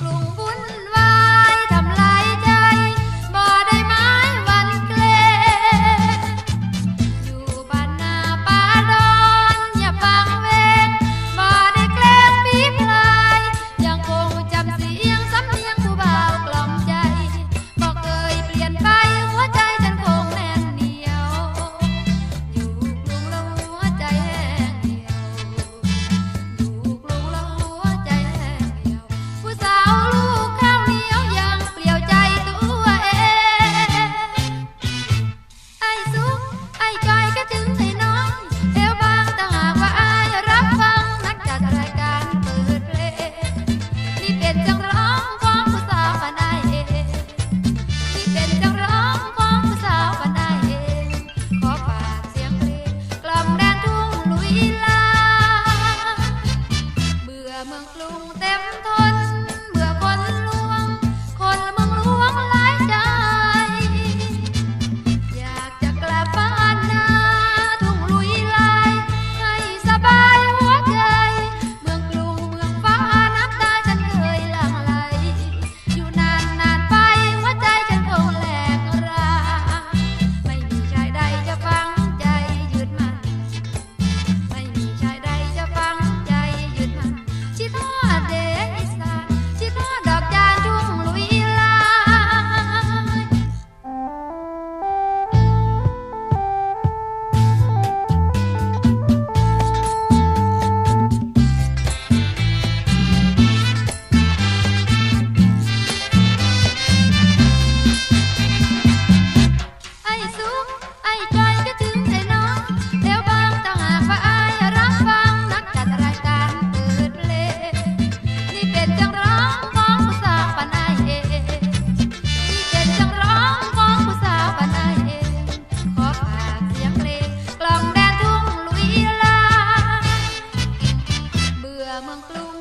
Oh. em thân 忙碌